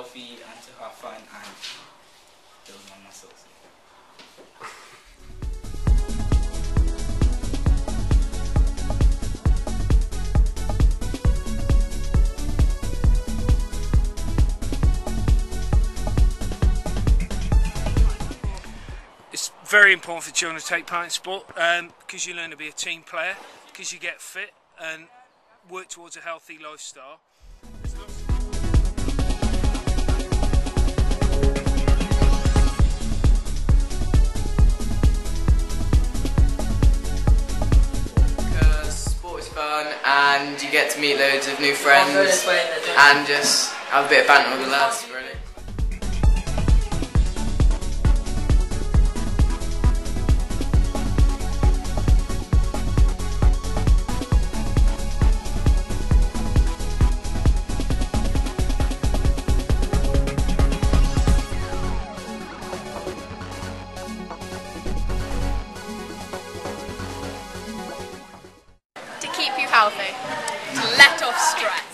healthy and to have fun and build my muscles. It's very important for children to take part in sport because um, you learn to be a team player, because you get fit and work towards a healthy lifestyle. And you get to meet loads of new friends and just have a bit of banter with the lads, really. Healthy, eh? to let off stress.